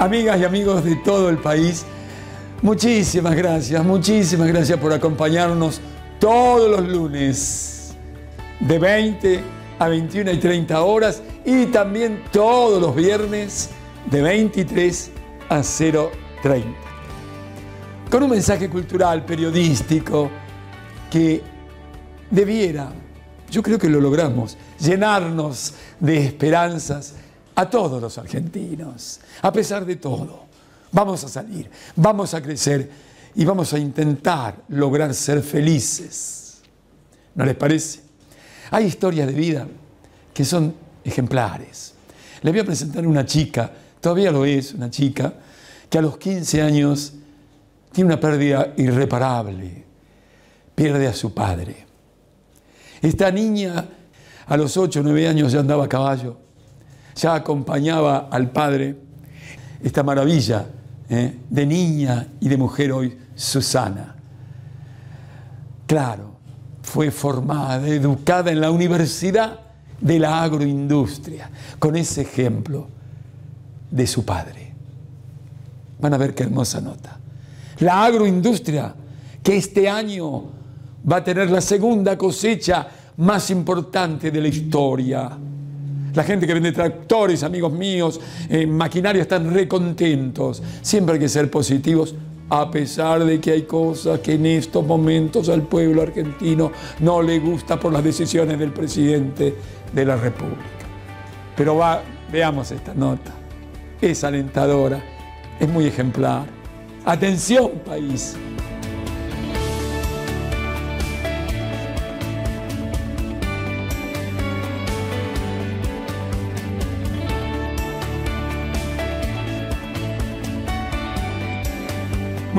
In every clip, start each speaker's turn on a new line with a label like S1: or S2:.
S1: Amigas y amigos de todo el país, muchísimas gracias, muchísimas gracias por acompañarnos todos los lunes de 20 a 21 y 30 horas y también todos los viernes de 23 a 0.30. Con un mensaje cultural, periodístico, que debiera, yo creo que lo logramos, llenarnos de esperanzas a todos los argentinos, a pesar de todo. Vamos a salir, vamos a crecer y vamos a intentar lograr ser felices. ¿No les parece? Hay historias de vida que son ejemplares. Les voy a presentar una chica, todavía lo es, una chica, que a los 15 años tiene una pérdida irreparable. Pierde a su padre. Esta niña a los 8 o 9 años ya andaba a caballo, ya acompañaba al padre. Esta maravilla ¿eh? de niña y de mujer hoy, Susana. Claro, fue formada, educada en la universidad de la agroindustria, con ese ejemplo de su padre. Van a ver qué hermosa nota. La agroindustria, que este año va a tener la segunda cosecha más importante de la historia. La gente que vende tractores, amigos míos, en maquinaria, están recontentos. Siempre hay que ser positivos, a pesar de que hay cosas que en estos momentos al pueblo argentino no le gusta por las decisiones del presidente de la República. Pero veamos esta nota. Es alentadora, es muy ejemplar. Atención, país.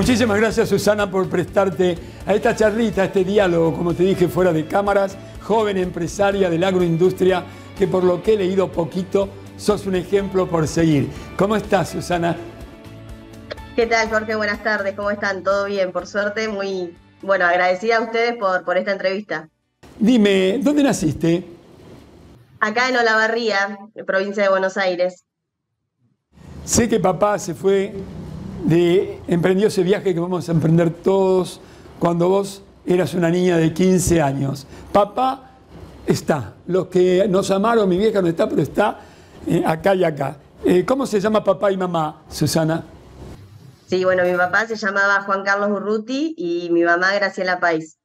S1: Muchísimas gracias Susana por prestarte a esta charlita, a este diálogo, como te dije, fuera de cámaras, joven empresaria de la agroindustria, que por lo que he leído poquito, sos un ejemplo por seguir. ¿Cómo estás, Susana?
S2: ¿Qué tal, Jorge? Buenas tardes, ¿cómo están? ¿Todo bien? Por suerte, muy, bueno, agradecida a ustedes por, por esta entrevista.
S1: Dime, ¿dónde naciste?
S2: Acá en Olavarría, provincia de Buenos Aires.
S1: Sé que papá se fue de, emprendió ese viaje que vamos a emprender todos cuando vos eras una niña de 15 años. Papá está. Los que nos amaron, mi vieja no está, pero está eh, acá y acá. Eh, ¿Cómo se llama papá y mamá, Susana?
S2: Sí, bueno, mi papá se llamaba Juan Carlos Urruti y mi mamá Graciela Pais.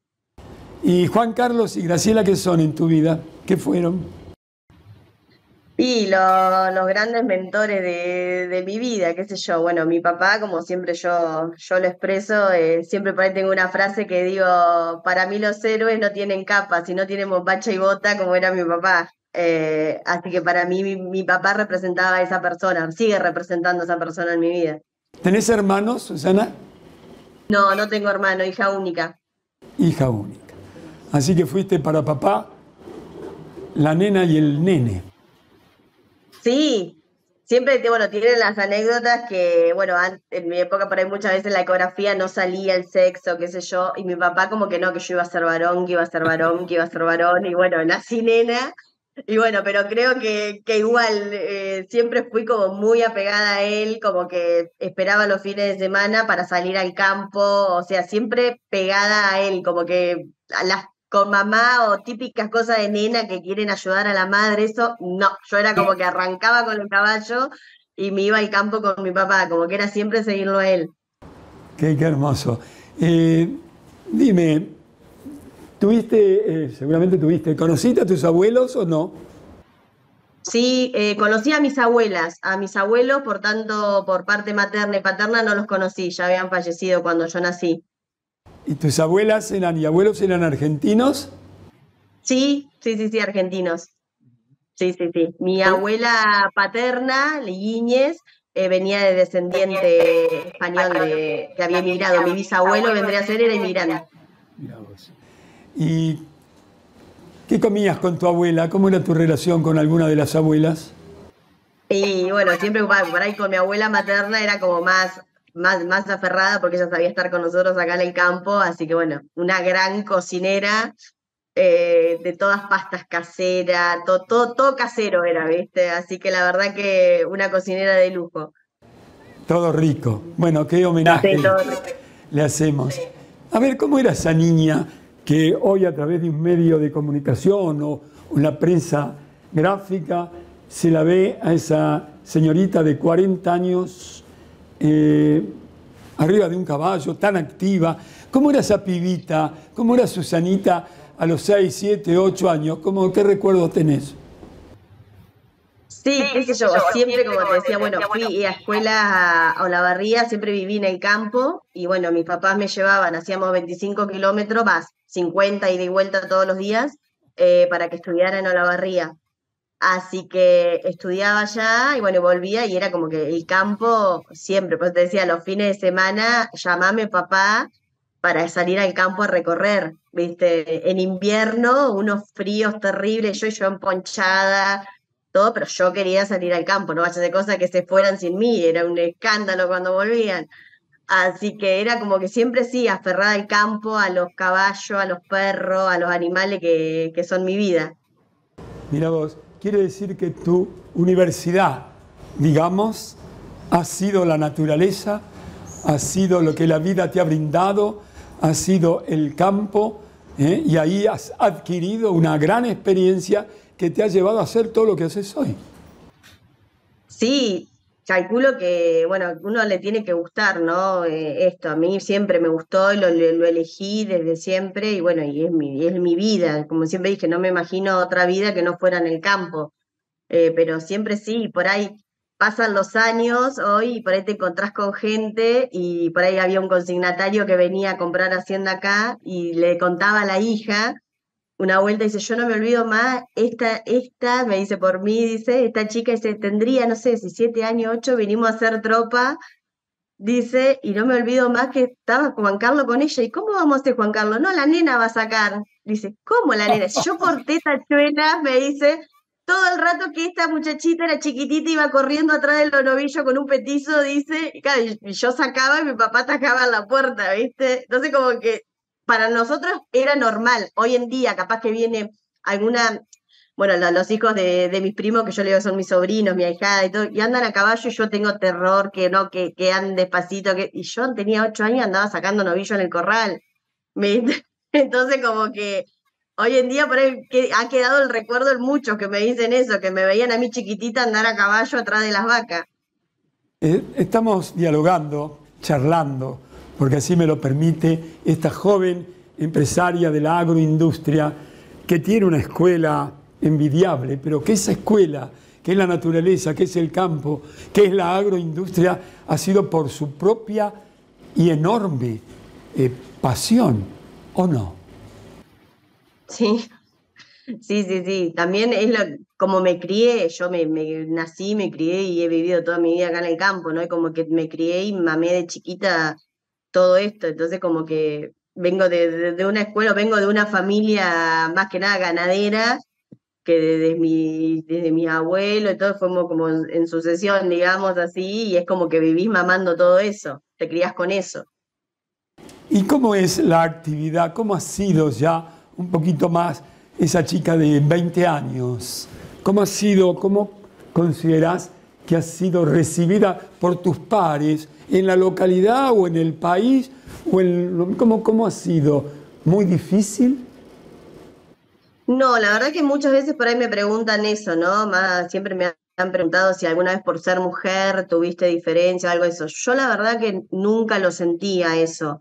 S1: ¿Y Juan Carlos y Graciela qué son en tu vida? ¿Qué fueron?
S2: Y los grandes mentores de, mi vida, qué sé yo. Bueno, mi papá, como siempre yo, yo lo expreso, eh, siempre por ahí tengo una frase que digo, para mí los héroes no tienen capa, si no tienen bombacha y bota como era mi papá. Eh, así que para mí mi, papá representaba a esa persona, sigue representando a esa persona en mi vida.
S1: ¿Tenés hermanos, Susana?
S2: No, no tengo hermano, hija única.
S1: Hija única. Así que fuiste para papá la nena y el nene.
S2: Sí, siempre, bueno, tienen las anécdotas que, bueno, en mi época por ahí muchas veces la ecografía no salía el sexo, qué sé yo, y mi papá como que no, que yo iba a ser varón, que iba a ser varón, que iba a ser varón, y bueno, nací nena, y bueno, pero creo que, que igual eh, siempre fui como muy apegada a él, como que esperaba los fines de semana para salir al campo, o sea, siempre pegada a él, como que a las con mamá o típicas cosas de nena que quieren ayudar a la madre, eso no, yo era como que arrancaba con el caballo y me iba al campo con mi papá, como que era siempre seguirlo a él.
S1: Qué, hermoso. Eh, dime, ¿tuviste, eh, seguramente tuviste, ¿conociste a tus abuelos o no?
S2: Sí, eh, conocí a mis abuelas, a mis abuelos, por tanto, por parte materna y paterna no los conocí, ya habían fallecido cuando yo nací.
S1: ¿Y tus abuelas eran y abuelos eran argentinos?
S2: Sí, sí, sí, sí, argentinos. Sí, sí, sí. Mi abuela paterna, Liguíñez, eh, venía de descendiente español de, que había emigrado. Mi bisabuelo vendría a ser, era inmigrante.
S1: ¿Y qué comías con tu abuela? ¿Cómo era tu relación con alguna de las abuelas?
S2: Y bueno, siempre por ahí con mi abuela materna era como más más, más aferrada porque ella sabía estar con nosotros acá en el campo, así que bueno, una gran cocinera eh, de todas pastas caseras, todo, todo, casero era, ¿viste? Así que la verdad que una cocinera de lujo.
S1: Todo rico. Bueno, qué homenaje le hacemos. A ver, ¿cómo era esa niña que hoy a través de un medio de comunicación o una prensa gráfica se la ve a esa señorita de 40 años eh, arriba de un caballo, tan activa? ¿Cómo era esa pibita? ¿Cómo era Susanita a los 6, 7, 8 años? ¿Cómo, ¿Qué recuerdo tenés?
S2: Sí, qué sé yo, siempre como te decía, bueno, fui a escuela a Olavarría, siempre viví en el campo y bueno, mis papás me llevaban, hacíamos 25 kilómetros, más 50 y de vuelta todos los días eh, para que estudiara en Olavarría. Así que estudiaba allá y bueno, volvía y era como que el campo siempre, pues te decía, los fines de semana, llamame papá para salir al campo a recorrer, ¿viste? En invierno, unos fríos terribles, yo y yo emponchada, todo, pero yo quería salir al campo, no vaya de cosas que se fueran sin mí, era un escándalo cuando volvían. Así que era como que siempre sí, aferrada al campo, a los caballos, a los perros, a los animales que, que son mi vida.
S1: Mira vos, quiere decir que tu universidad, digamos, ha sido la naturaleza, ha sido lo que la vida te ha brindado, ha sido el campo, ¿eh? y ahí has adquirido una gran experiencia que te ha llevado a hacer todo lo que haces hoy.
S2: Sí, calculo que, bueno, uno le tiene que gustar, ¿no? Eh, esto, a mí siempre me gustó y lo, elegí desde siempre y bueno, y es mi, es mi vida. Como siempre dije, no me imagino otra vida que no fuera en el campo. Eh, pero siempre sí, por ahí pasan los años hoy y por ahí te encontrás con gente y por ahí había un consignatario que venía a comprar hacienda acá y le contaba a la hija una vuelta y dice, yo no me olvido más, esta, esta, me dice por mí, dice, esta chica dice, tendría, no sé, 17 años, 8, vinimos a hacer tropa, dice, y no me olvido más que estaba Juan Carlos con ella, ¿y cómo vamos a hacer Juan Carlos? No, la nena va a sacar. Dice, ¿cómo la nena? Yo corté tachuela, me dice, todo el rato que esta muchachita era chiquitita iba corriendo atrás del novillo con un petizo, dice, y claro, yo sacaba y mi papá atacaba en la puerta, ¿viste? Entonces como que para nosotros era normal. Hoy en día, capaz que viene alguna, bueno, los hijos de, mis primos, que yo le digo son mis sobrinos, mi ahijada y todo, y andan a caballo y yo tengo terror que no, que, que anden despacito, que, y yo tenía ocho años andaba sacando novillo en el corral. entonces como que hoy en día por ahí ha quedado el recuerdo en muchos que me dicen eso, que me veían a mí chiquitita andar a caballo atrás de las vacas.
S1: Eh, estamos dialogando, charlando porque así me lo permite esta joven empresaria de la agroindustria que tiene una escuela envidiable, pero que esa escuela, que es la naturaleza, que es el campo, que es la agroindustria, ha sido por su propia y enorme eh, pasión, ¿o no?
S2: Sí, sí, sí, sí. También es lo, como me crié, yo me, nací, me crié y he vivido toda mi vida acá en el campo, ¿no? Y como que me crié y mamé de chiquita todo esto. Entonces, como que vengo de, una escuela, vengo de una familia más que nada ganadera, que desde mi, abuelo y todo fuimos como en sucesión, digamos así, y es como que vivís mamando todo eso, te crías con eso.
S1: ¿Y cómo es la actividad? ¿Cómo ha sido ya un poquito más esa chica de 20 años? ¿Cómo ha sido, cómo consideras que ha sido recibida por tus pares en la localidad o en el país? O en, ¿cómo, ¿Cómo ha sido? ¿Muy difícil?
S2: No, la verdad que muchas veces por ahí me preguntan eso, ¿no? Más, siempre me han preguntado si alguna vez por ser mujer tuviste diferencia o algo de eso. Yo la verdad que nunca lo sentía eso.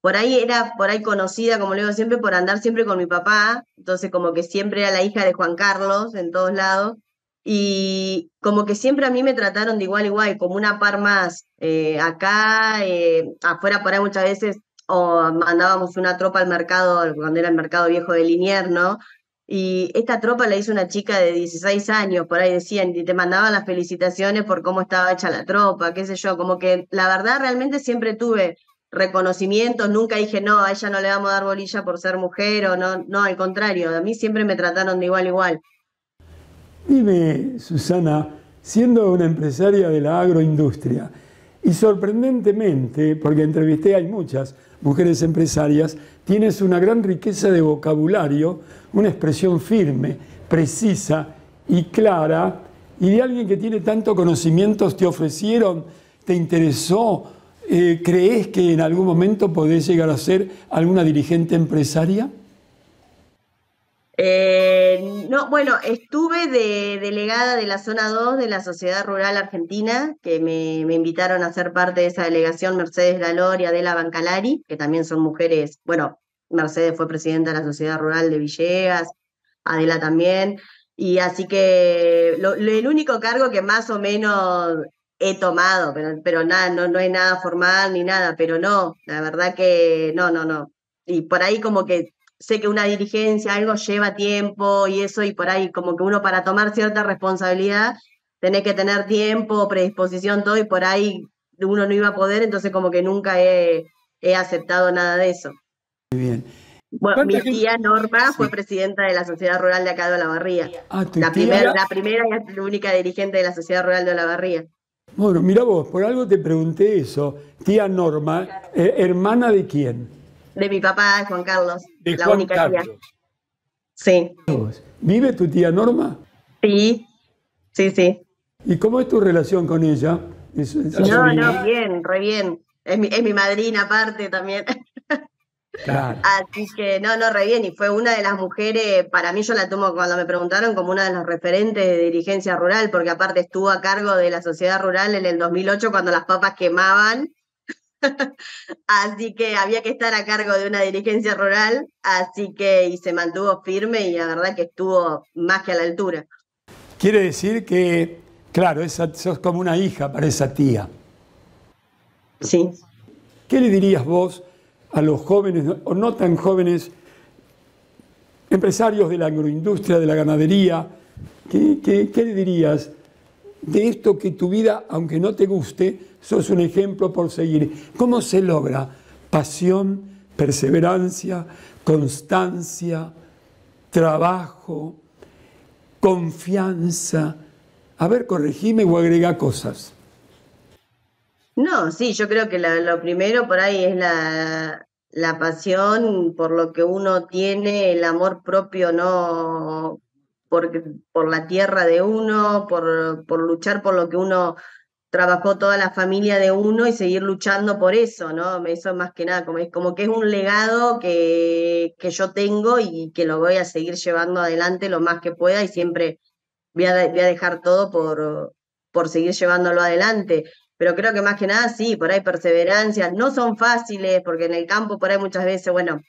S2: Por ahí era, por ahí conocida, como le digo siempre, por andar siempre con mi papá. Entonces como que siempre era la hija de Juan Carlos en todos lados. Y como que siempre a mí me trataron de igual igual, como una par más. Eh, acá, eh, afuera por ahí muchas veces, o mandábamos una tropa al mercado, cuando era el mercado viejo de Linier, ¿no? Y esta tropa la hizo una chica de 16 años, por ahí decían, y te mandaban las felicitaciones por cómo estaba hecha la tropa, qué sé yo, como que la verdad realmente siempre tuve reconocimientos, nunca dije, no, a ella no le vamos a dar bolilla por ser mujer, o no, no, al contrario, a mí siempre me trataron de igual igual.
S1: Dime, Susana, siendo una empresaria de la agroindustria, y sorprendentemente, porque entrevisté hay muchas mujeres empresarias, tienes una gran riqueza de vocabulario, una expresión firme, precisa y clara, y de alguien que tiene tanto conocimientos te ofrecieron ¿Te interesó? Eh, ¿Crees que en algún momento podés llegar a ser alguna dirigente empresaria?
S2: Eh, no, bueno, estuve de delegada de la zona 2 de la Sociedad Rural Argentina, que me, invitaron a ser parte de esa delegación Mercedes Galor y Adela Bancalari, que también son mujeres, bueno, Mercedes fue presidenta de la Sociedad Rural de Villegas, Adela también, y así que el único cargo que más o menos he tomado, pero, pero nada, no, no es nada formal ni nada, pero no, la verdad que no, no, no. Y por ahí como que sé que una dirigencia, algo lleva tiempo y eso, y por ahí como que uno para tomar cierta responsabilidad, tiene que tener tiempo, predisposición, todo, y por ahí uno no iba a poder, entonces como que nunca he, aceptado nada de eso.
S1: Muy bien.
S2: Bueno, mi tía Norma fue presidenta de la Sociedad Rural de acá de Olavarría. Ah, la, primera, la primera y la única dirigente de la Sociedad Rural de Olavarría.
S1: Bueno, mira vos, por algo te pregunté eso. Tía Norma, eh, ¿hermana de quién?
S2: De mi papá, Juan Carlos, la única tía. Sí.
S1: ¿Vive tu tía Norma?
S2: Sí, sí, sí.
S1: ¿Y cómo es tu relación con ella?
S2: no, no, bien, re bien. Es mi, es mi madrina aparte también. Claro. Así que no, no, re bien. Y fue una de las mujeres, para mí yo la tomo cuando me preguntaron como una de las referentes de dirigencia rural, porque aparte estuvo a cargo de la sociedad rural en el 2008 cuando las papas quemaban así que había que estar a cargo de una dirigencia rural, así que y se mantuvo firme y la verdad que estuvo más que a la altura.
S1: Quiere decir que, claro, esa, sos como una hija para esa tía.
S2: Sí.
S1: ¿Qué le dirías vos a los jóvenes o no tan jóvenes empresarios de la agroindustria, de la ganadería? ¿Qué, qué le dirías de esto que tu vida, aunque no te guste, sos un ejemplo por seguir. ¿Cómo se logra? Pasión, perseverancia, constancia, trabajo, confianza. A ver, corregime o agrega cosas.
S2: No, sí, yo creo que lo primero por ahí es la, la pasión por lo que uno tiene, el amor propio, no por, por la tierra de uno, por, por luchar por lo que uno trabajó toda la familia de uno y seguir luchando por eso, ¿no? Eso más que nada, como, es, como que es un legado que, que yo tengo y que lo voy a seguir llevando adelante lo más que pueda y siempre voy a, voy a dejar todo por, por seguir llevándolo adelante. Pero creo que más que nada sí, por ahí perseverancia, no son fáciles, porque en el campo por ahí muchas veces, bueno,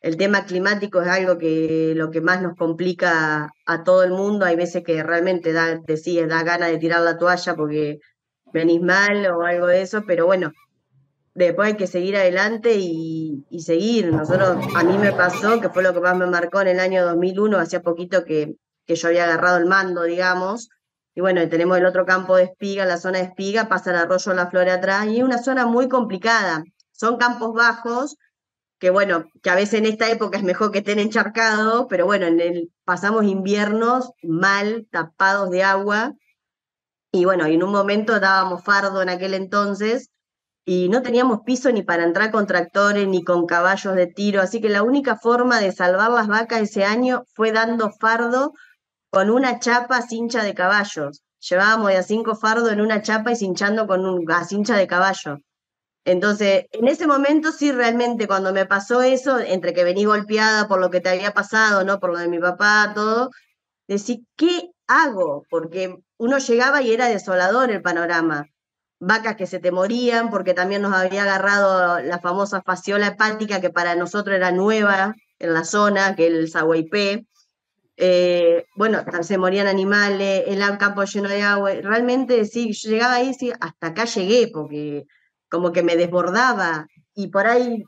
S2: el tema climático es algo que lo que más nos complica a todo el mundo. Hay veces que realmente da, decís, da ganas de tirar la toalla porque venís mal o algo de eso, pero bueno, después hay que seguir adelante y, seguir. Nosotros, a mí me pasó, que fue lo que más me marcó en el año 2001, hacía poquito que, que yo había agarrado el mando, digamos, y bueno, tenemos el otro campo de espiga, la zona de espiga, pasa el arroyo La Flor atrás, y es una zona muy complicada. Son campos bajos, que bueno, que a veces en esta época es mejor que estén encharcados, pero bueno, en el, pasamos inviernos mal, tapados de agua, y bueno, en un momento dábamos fardo en aquel entonces y no teníamos piso ni para entrar con tractores ni con caballos de tiro, así que la única forma de salvar las vacas ese año fue dando fardo con una chapa cincha de caballos. Llevábamos de a cinco fardo en una chapa y cinchando con una cincha de caballo. Entonces, en ese momento sí, realmente cuando me pasó eso, entre que vení golpeada por lo que te había pasado, ¿no? Por lo de mi papá, todo, decir, ¿qué hago? Porque uno llegaba y era desolador el panorama. Vacas que se te morían porque también nos había agarrado la famosa fasciola hepática que para nosotros era nueva en la zona, que el Zaguaypé. Eh, bueno, se morían animales, el campo lleno de agua. Realmente, sí, yo llegaba ahí, sí, hasta acá llegué, porque como que me desbordaba. Y por ahí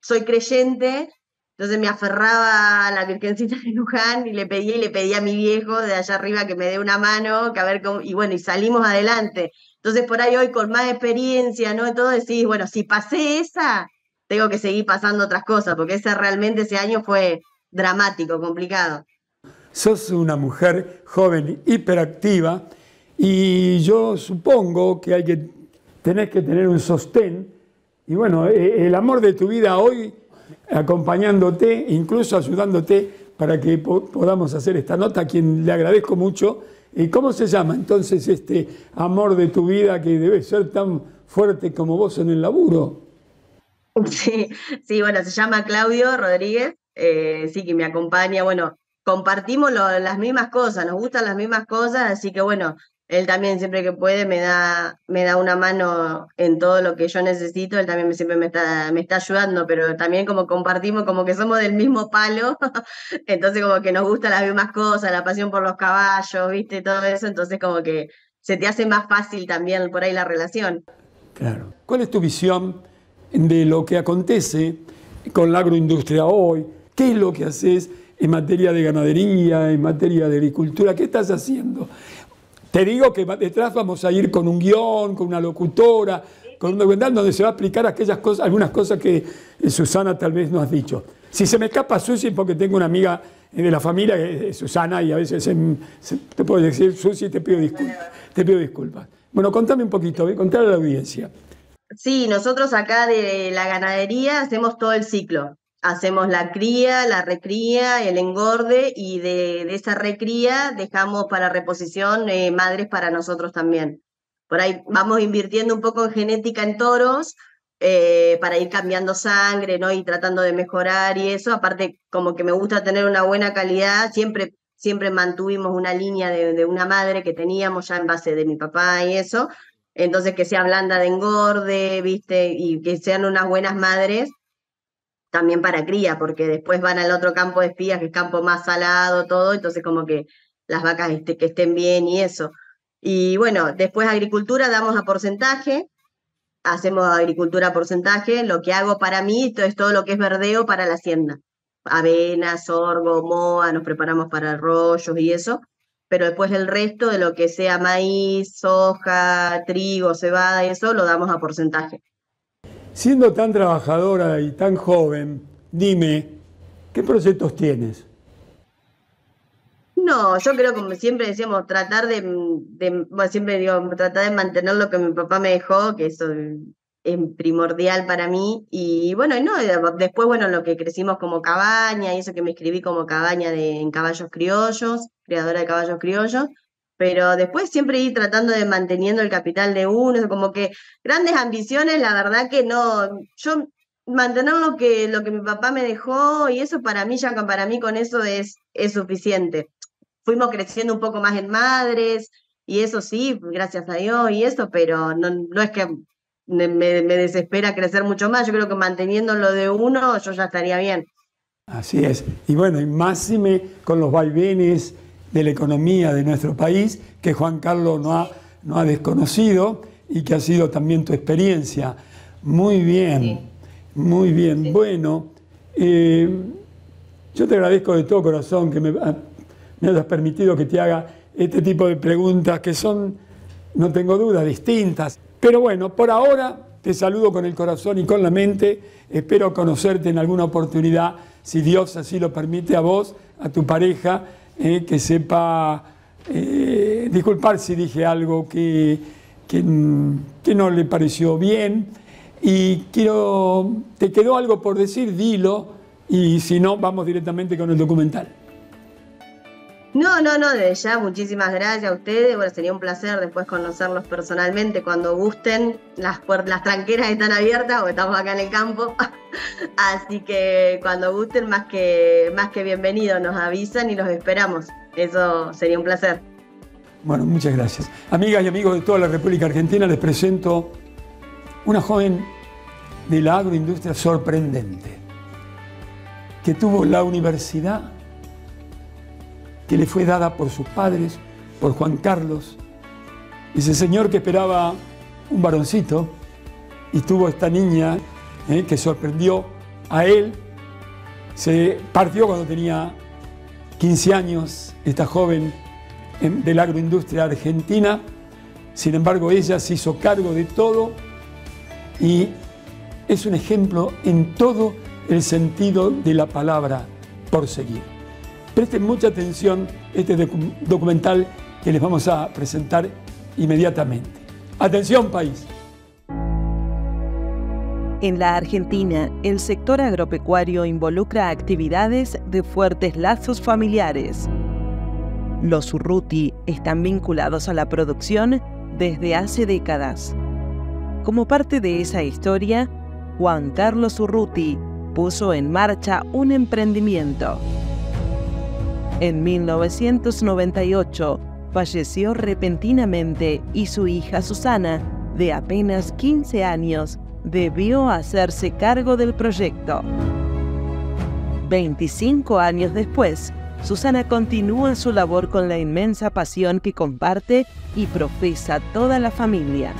S2: soy creyente entonces me aferraba a la Virgencita de Luján y le pedía le pedía a mi viejo de allá arriba que me dé una mano, que a ver cómo, y bueno, y salimos adelante. Entonces por ahí hoy con más experiencia, ¿no? Todo decís, bueno, si pasé esa, tengo que seguir pasando otras cosas, porque ese realmente ese año fue dramático, complicado.
S1: Sos una mujer joven, hiperactiva, y yo supongo que hay que tener que tener un sostén. Y bueno, e, el amor de tu vida hoy acompañándote, incluso ayudándote para que podamos hacer esta nota, a quien le agradezco mucho ¿Y cómo se llama entonces este amor de tu vida que debe ser tan fuerte como vos en el laburo?
S2: Sí, sí, bueno, se llama Claudio Rodríguez, eh, sí, que me acompaña, bueno, compartimos las mismas cosas, nos gustan las mismas cosas, así que bueno, él también siempre que puede me da, me da una mano en todo lo que yo necesito, él también siempre me está, me está ayudando, pero también como compartimos, como que somos del mismo palo, entonces como que nos gustan las mismas cosas, la pasión por los caballos, viste, todo eso, entonces como que se te hace más fácil también por ahí la relación.
S1: Claro. ¿Cuál es tu visión de lo que acontece con la agroindustria hoy? ¿Qué es lo que haces en materia de ganadería, en materia de agricultura? ¿Qué estás haciendo? Te digo que detrás vamos a ir con un guion, con una locutora, con un documental donde se va a explicar aquellas cosas, algunas cosas que eh, Susana tal vez no has dicho. Si se me escapa Susi, porque tengo una amiga eh, de la familia, Susana, y a veces te puedo decir, Susi, te pido disculpas. Te pido disculpas. Bueno, contame un poquito, ¿eh? contale a la audiencia.
S2: Sí, nosotros acá de la ganadería hacemos todo el ciclo hacemos la cría, la recría, el engorde y de, esa recría dejamos para reposición eh, madres para nosotros también. Por ahí vamos invirtiendo un poco en genética en toros eh, para ir cambiando sangre, ¿no? Y tratando de mejorar y eso. Aparte, como que me gusta tener una buena calidad, siempre, siempre mantuvimos una línea de, de una madre que teníamos ya en base de mi papá y eso. Entonces, que sea blanda de engorde, ¿viste? Y que sean unas buenas madres también para cría, porque después van al otro campo de espías, que es campo más salado, todo, entonces como que las vacas este, que estén bien y eso. Y bueno, después agricultura damos a porcentaje, hacemos agricultura a porcentaje, lo que hago para mí esto es todo lo que es verdeo para la hacienda. Avena, sorgo, moa, nos preparamos para arroyos y eso, pero después el resto de lo que sea maíz, soja, trigo, cebada y eso, lo damos a porcentaje.
S1: Siendo tan trabajadora y tan joven, dime, ¿qué proyectos tienes?
S2: No, yo creo como siempre decíamos, tratar de, siempre digo, tratar de mantener lo que mi papá me dejó, que eso es primordial para mí. Y bueno, no, después, bueno, lo que crecimos como cabaña, y eso que me escribí como cabaña de, en caballos criollos, creadora de caballos criollos pero después siempre ir tratando de manteniendo el capital de uno, como que grandes ambiciones, la verdad que no, yo mantener lo que, lo que mi papá me dejó y eso para mí, ya para mí con eso es, es suficiente. Fuimos creciendo un poco más en madres y eso sí, gracias a Dios y eso, pero no, no es que me, me desespera crecer mucho más, yo creo que manteniendo lo de uno yo ya estaría bien.
S1: Así es. Y bueno, y más con los vaivenes de la economía de nuestro país, que Juan Carlos no ha, no ha desconocido y que ha sido también tu experiencia. Muy bien, muy bien. Bueno, eh, yo te agradezco de todo corazón que me, me hayas permitido que te haga este tipo de preguntas que son, no tengo duda, distintas. Pero bueno, por ahora te saludo con el corazón y con la mente. Espero conocerte en alguna oportunidad, si Dios así lo permite, a vos, a tu pareja eh, que sepa eh, disculpar si dije algo que, que, no le pareció bien. Y quiero, ¿te quedó algo por decir? Dilo. Y si no, vamos directamente con el documental.
S2: No, no, no, desde ya, muchísimas gracias a ustedes. Bueno, sería un placer después conocerlos personalmente cuando gusten. Las, las tranqueras están abiertas o estamos acá en el campo. Así que cuando gusten, más que, más que bienvenidos, nos avisan y los esperamos. Eso sería un placer.
S1: Bueno, muchas gracias. Amigas y amigos de toda la República Argentina, les presento una joven de la agroindustria sorprendente que tuvo la universidad que le fue dada por sus padres, por Juan Carlos, ese señor que esperaba un varoncito y tuvo esta niña eh, que sorprendió a él, se partió cuando tenía 15 años, esta joven de la agroindustria argentina, sin embargo ella se hizo cargo de todo y es un ejemplo en todo el sentido de la palabra por seguir. Presten mucha atención este documental que les vamos a presentar inmediatamente. Atención país.
S3: En la Argentina, el sector agropecuario involucra actividades de fuertes lazos familiares. Los Urruti están vinculados a la producción desde hace décadas. Como parte de esa historia, Juan Carlos Urruti puso en marcha un emprendimiento. En 1998 falleció repentinamente y su hija Susana, de apenas 15 años, debió hacerse cargo del proyecto. 25 años después, Susana continúa su labor con la inmensa pasión que comparte y profesa toda la familia.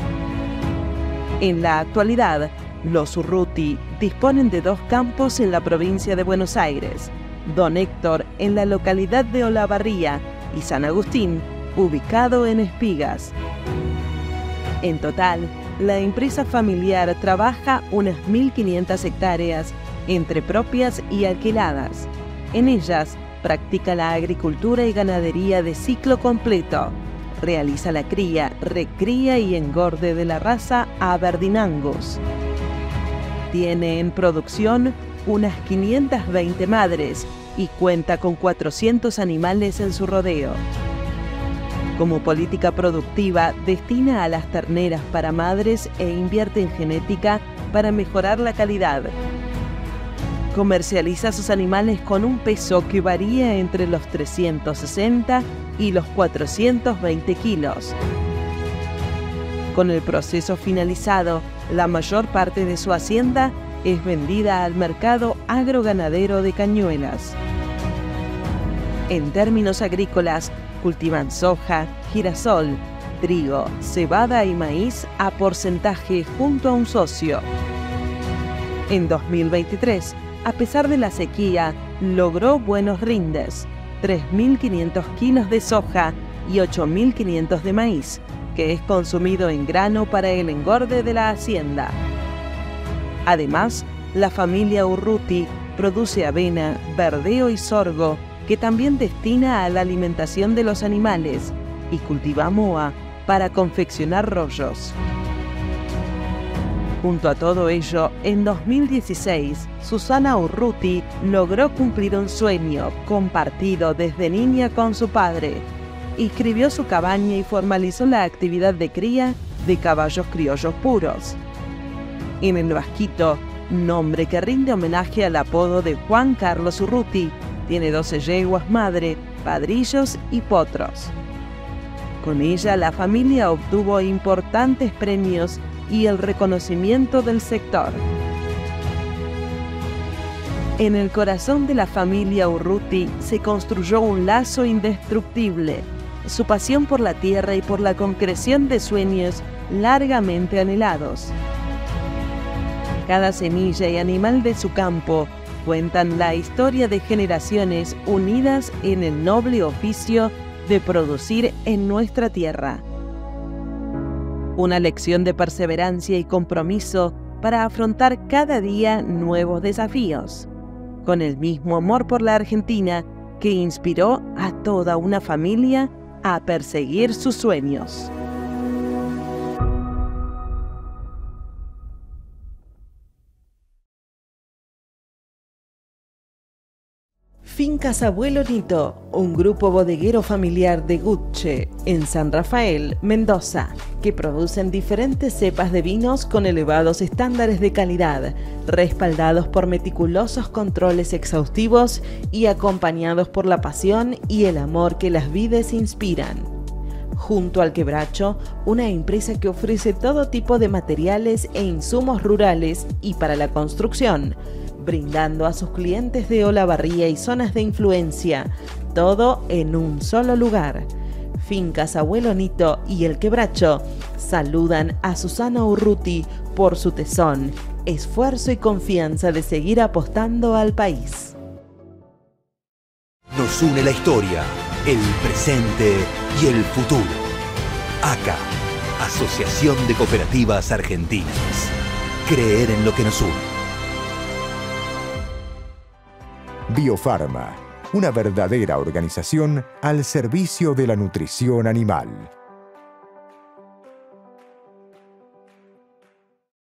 S3: En la actualidad, los Urruti disponen de dos campos en la provincia de Buenos Aires, Don Héctor en la localidad de Olavarría y San Agustín, ubicado en Espigas. En total, la empresa familiar trabaja unas 1.500 hectáreas entre propias y alquiladas. En ellas practica la agricultura y ganadería de ciclo completo. Realiza la cría, recría y engorde de la raza Aberdeen Angus. Tiene en producción unas 520 madres y cuenta con 400 animales en su rodeo. Como política productiva, destina a las terneras para madres e invierte en genética para mejorar la calidad. Comercializa sus animales con un peso que varía entre los 360 y los 420 kilos. Con el proceso finalizado, la mayor parte de su hacienda es vendida al mercado agroganadero de Cañuelas. En términos agrícolas, cultivan soja, girasol, trigo, cebada y maíz a porcentaje junto a un socio. En 2023, a pesar de la sequía, logró buenos rindes, 3.500 kilos de soja y 8.500 de maíz, que es consumido en grano para el engorde de la hacienda. Además, la familia Urruti produce avena, verdeo y sorgo, que también destina a la alimentación de los animales, y cultiva moa para confeccionar rollos. Junto a todo ello, en 2016, Susana Urruti logró cumplir un sueño compartido desde niña con su padre. Inscribió su cabaña y formalizó la actividad de cría de caballos criollos puros. En el Vasquito, nombre que rinde homenaje al apodo de Juan Carlos Urruti, tiene 12 yeguas madre, padrillos y potros. Con ella la familia obtuvo importantes premios y el reconocimiento del sector. En el corazón de la familia Urruti se construyó un lazo indestructible, su pasión por la tierra y por la concreción de sueños largamente anhelados. Cada semilla y animal de su campo cuentan la historia de generaciones unidas en el noble oficio de producir en nuestra tierra una lección de perseverancia y compromiso para afrontar cada día nuevos desafíos, con el mismo amor por la Argentina que inspiró a toda una familia a perseguir sus sueños. Fincas Abuelo Nito, un grupo bodeguero familiar de Guche, en San Rafael, Mendoza, que producen diferentes cepas de vinos con elevados estándares de calidad, respaldados por meticulosos controles exhaustivos y acompañados por la pasión y el amor que las vides inspiran. Junto al Quebracho, una empresa que ofrece todo tipo de materiales e insumos rurales y para la construcción, brindando a sus clientes de Olavarría y zonas de influencia, todo en un solo lugar. Fincas Abuelo Nito y El Quebracho saludan a Susana Urruti por su tesón, esfuerzo y confianza de seguir apostando al país.
S4: Nos une la historia, el presente y el futuro. ACA, Asociación de Cooperativas Argentinas. Creer en lo que nos une. Biofarma, una verdadera organización al servicio de la nutrición animal.